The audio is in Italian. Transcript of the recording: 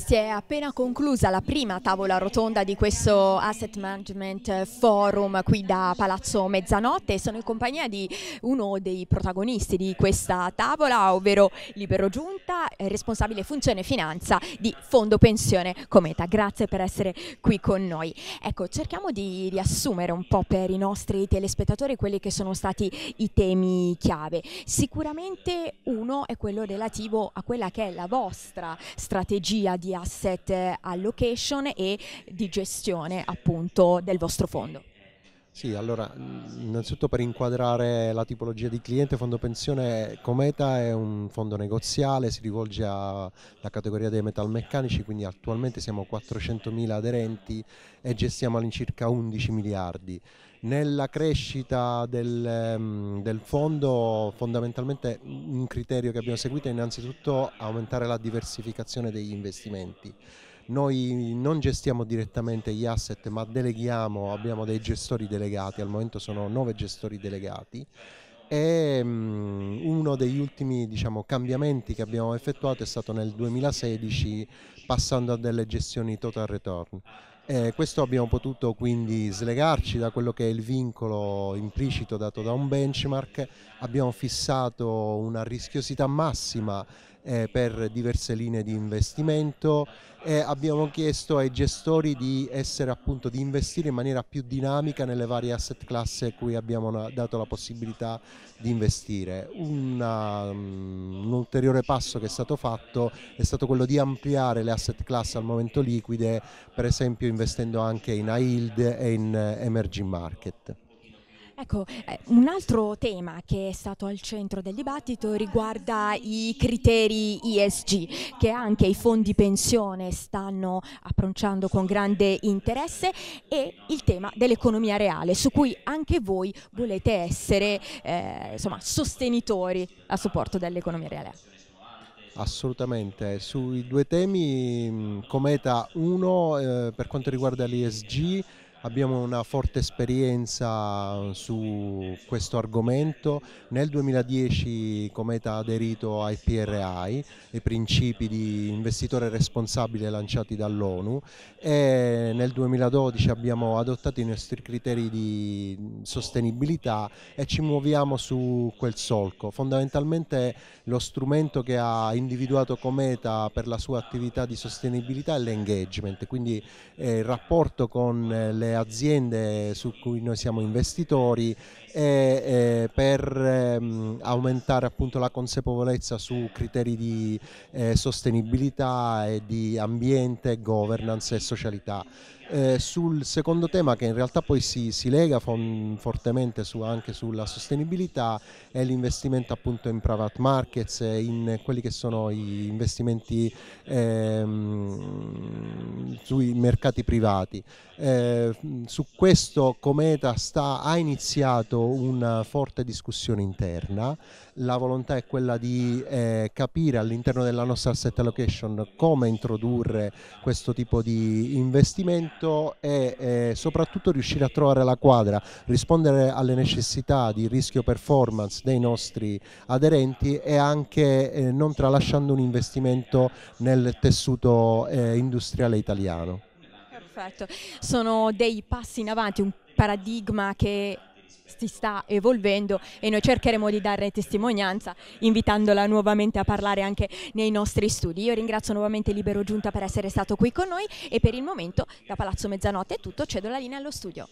Si è appena conclusa la prima tavola rotonda di questo Asset Management Forum qui da Palazzo Mezzanotte sono in compagnia di uno dei protagonisti di questa tavola, ovvero Libero Giunta, responsabile funzione finanza di Fondo Pensione Cometa. Grazie per essere qui con noi. Ecco, cerchiamo di riassumere un po' per i nostri telespettatori quelli che sono stati i temi chiave. Sicuramente uno è quello relativo a quella che è la vostra strategia di asset allocation e di gestione appunto del vostro fondo. Sì, allora innanzitutto per inquadrare la tipologia di cliente, Fondo Pensione Cometa è un fondo negoziale, si rivolge alla categoria dei metalmeccanici, quindi attualmente siamo 400.000 aderenti e gestiamo all'incirca 11 miliardi. Nella crescita del, del, fondo fondamentalmente un criterio che abbiamo seguito è innanzitutto aumentare la diversificazione degli investimenti. Noi non gestiamo direttamente gli asset ma deleghiamo, abbiamo dei gestori delegati, al momento sono nove gestori delegati e um, uno degli ultimi diciamo, cambiamenti che abbiamo effettuato è stato nel 2016 passando a delle gestioni total return. Eh, questo abbiamo potuto quindi slegarci da quello che è il vincolo implicito dato da un benchmark, abbiamo fissato una rischiosità massima eh, per diverse linee di investimento e abbiamo chiesto ai gestori di essere appunto di investire in maniera più dinamica nelle varie asset class a cui abbiamo dato la possibilità di investire. Una, um, un ulteriore passo che è stato fatto è stato quello di ampliare le asset class al momento liquide, per esempio investendo anche in yield e in emerging market. Ecco, eh, un altro tema che è stato al centro del dibattito riguarda i criteri ESG che anche i fondi pensione stanno approcciando con grande interesse e il tema dell'economia reale su cui anche voi volete essere eh, insomma, sostenitori a supporto dell'economia reale. Assolutamente, sui due temi Cometa 1 eh, per quanto riguarda l'ESG abbiamo una forte esperienza su questo argomento. Nel 2010 Cometa ha aderito ai PRI, i principi di investitore responsabile lanciati dall'ONU e nel 2012 abbiamo adottato i nostri criteri di sostenibilità e ci muoviamo su quel solco. Fondamentalmente lo strumento che ha individuato Cometa per la sua attività di sostenibilità è l'engagement, quindi eh, il rapporto con le aziende su cui noi siamo investitori e, eh, per ehm, aumentare appunto la consapevolezza su criteri di eh, sostenibilità e di ambiente, governance e socialità. Eh, sul secondo tema che in realtà poi si, si lega fortemente su, anche sulla sostenibilità è l'investimento appunto in private markets, in quelli che sono gli investimenti ehm, sui mercati privati. Eh, su questo Cometa sta, ha iniziato una forte discussione interna, la volontà è quella di eh, capire all'interno della nostra asset allocation come introdurre questo tipo di investimento e eh, soprattutto riuscire a trovare la quadra, rispondere alle necessità di rischio performance dei nostri aderenti e anche eh, non tralasciando un investimento nel tessuto eh, industriale italiano. Perfetto, sono dei passi in avanti, un paradigma che si sta evolvendo e noi cercheremo di dare testimonianza invitandola nuovamente a parlare anche nei nostri studi. Io ringrazio nuovamente Libero Giunta per essere stato qui con noi e per il momento da Palazzo Mezzanotte è tutto, cedo la linea allo studio.